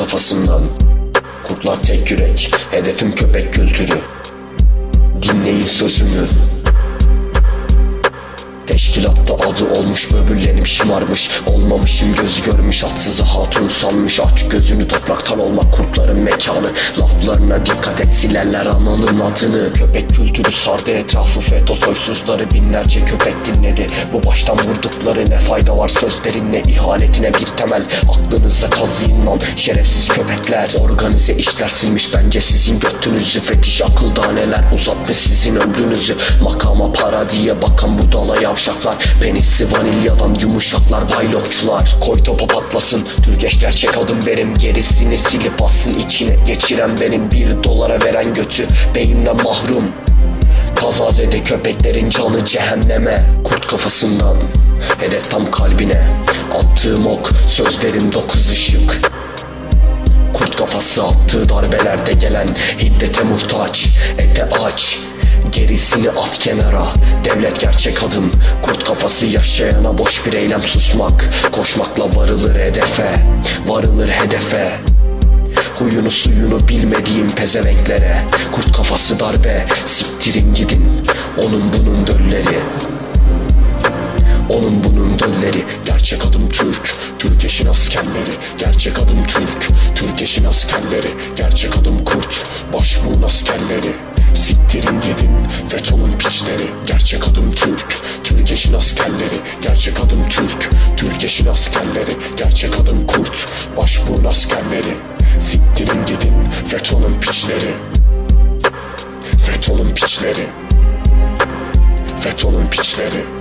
kafasından. Kurtlar tek yürek Hedefim köpek kültürü. Dinleyin sözümü Teşkilatta adı olmuş böbürlenip şımarmış. Olmamışım göz görmüş atsızı hatun sanmış. Aç gözünü topraktan olmak kurtların mekanı. Laflarına dikkat et silerler ananın adını. Köpek kültürü sardı etrafı FETÖ soysuzları Binlerce köpek dinledi. Bu baştan vurdukları Ne fayda var sözlerinle ihanetine bir temel. Aklınıza kazıyın lan şerefsiz köpekler. Organize işler silmiş bence sizin götünüzü. Fetiş akıl daneler uzatmış sizin ömrünüzü. Makama para diye bakan budala yavşaklar Penisi vanilyadan yumuşaklar baylokçular. Koy topa patlasın Türgeç gerçek adım benim Gerisini silip atsın içine geçiren benim. Bir dolara veren götü beyinden mahrum. Kazazede köpeklerin canı cehenneme. Kurt kafasından Hedef tam kalbine. Attığım ok sözlerim dokuz ışık. Kurt kafası attığı darbelerde gelen Hiddete muhtaç Ete aç Gerisini at kenara. Devlet gerçek adım. Kurt kafası yaşayana boş bir eylem susmak. Koşmakla varılır hedefe. Varılır hedefe. Huyunu suyunu bilmediğim pezevenklere. Kurt kafası darbe. Siktirin gidin. Onun bunun dölleri. Onun bunun dölleri. Gerçek adım Türk. Türkeşin askerleri. Gerçek adım Türk. Türkeşin askerleri. Gerçek adım Kurt. Başbuğun askerleri Siktirin gidin FETÖ'nün piçleri. Gerçek adım Türk. Türkeşin askerleri. Gerçek adım Türk. Türkeşin askerleri. Gerçek adım Kurt. Başbuğun askerleri. Siktirin gidin FETÖ'nün piçleri. FETÖ'nün piçleri. FETÖ'nün piçleri